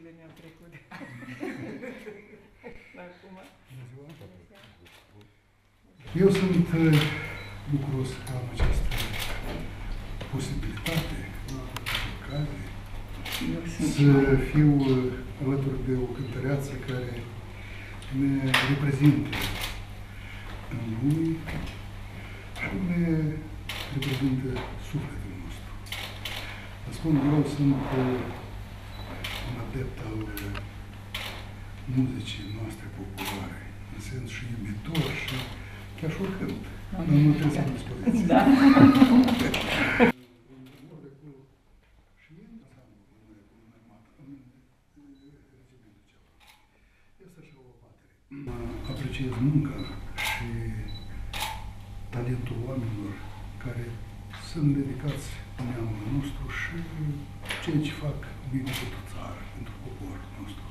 zile mi-au trecut. Acum. Eu sunt uh, bucuros că am această posibilitate, ocazie, Eu sunt și să mai- fiu uh, alături de o cântăreață care ne reprezintă în lume și ne reprezintă sufletul nostru. Vă spun, eu sunt uh, un adept al uh, muzicii noastre populare, în sens și iubitor și chiar și o cânt. Dar nu trebuie să am dispoziție. Da. Și e în ansamblu, în, în armată, în, în regimentul celălalt. Este așa o batere. Mă apreciez munca și talentul oamenilor care sunt dedicați neamului nostru și ceea ce fac bine pentru țară, pentru poporul nostru.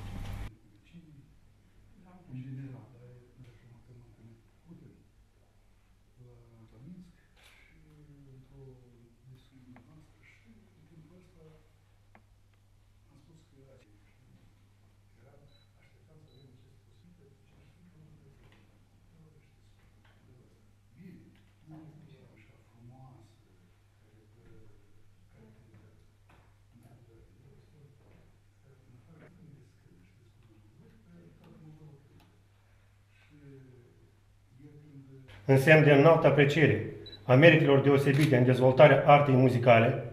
În general, dar e dar și mă când mă întâlnit la Minsk și într-o discuție noastră și în timpul ăsta am spus că era era așteptam să avem aceste posibilități, deci aș fi că nu Bine, nu e așa frumoasă, care care cântă, în afară când descrie și descurajă, toată mă văd și el când în semn de înaltă apreciere a meritelor deosebite în dezvoltarea artei muzicale,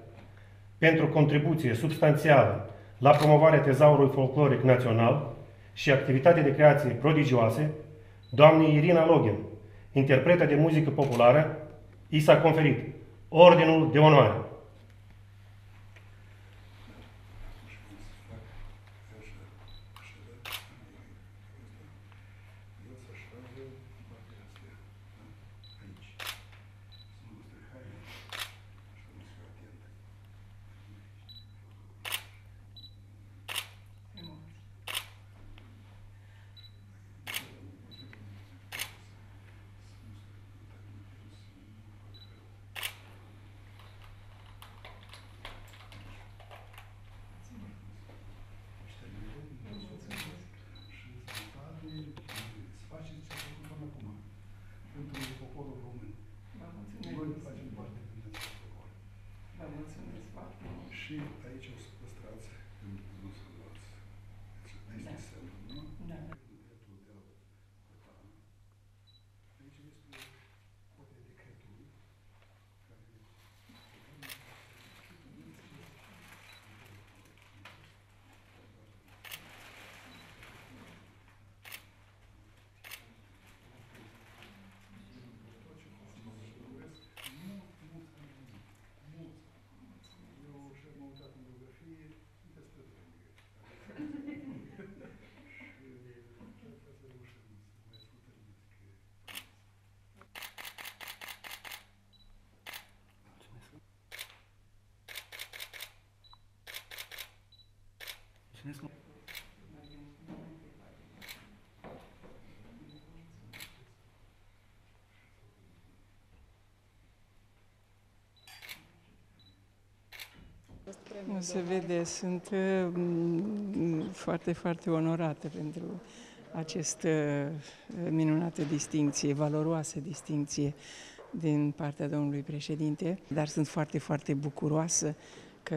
pentru contribuție substanțială la promovarea tezaurului folcloric național și activitate de creație prodigioase, doamnei Irina Login, interpretă de muzică populară, i s-a conferit Ordinul de Onoare. și sănătate și să faceți ce ați făcut până acum pentru poporul român. Vă Noi mulțumesc. facem parte din acest popor. Vă mulțumesc foarte mult. Și aici o să păstrați, nu să luați. Deci, este semnul, nu? Da. Dreptul de a vota. Aici este copia decretului care Eu și am uitat în biografie, sunteți pe vreme. Și cred că să reușim să mai ascultăm muzică. Nu se vede, sunt uh, m, foarte, foarte onorată pentru această uh, minunată distinție, valoroasă distinție din partea domnului președinte, dar sunt foarte, foarte bucuroasă că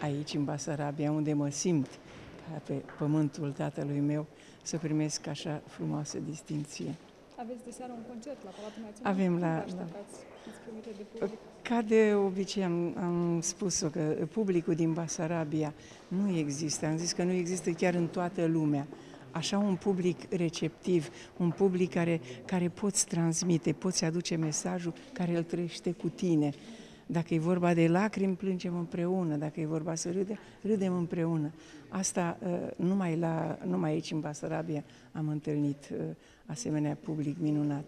aici, în Basarabia, unde mă simt ca pe pământul tatălui meu, să primesc așa frumoasă distinție. Aveți de seară un concert la Palatul Național? Avem Cum la- vă la- așteptați? Fiți primite de public? Ca de obicei am, am spus-o că publicul din Basarabia nu există. Am zis că nu există chiar în toată lumea. Așa un public receptiv, un public care, care poți transmite, poți aduce mesajul care îl trăiește cu tine. Dacă e vorba de lacrimi, plângem împreună. Dacă e vorba să râdem, râdem împreună. Asta uh, numai, la, numai aici, în Basarabia, am întâlnit uh, asemenea public minunat.